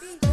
beat.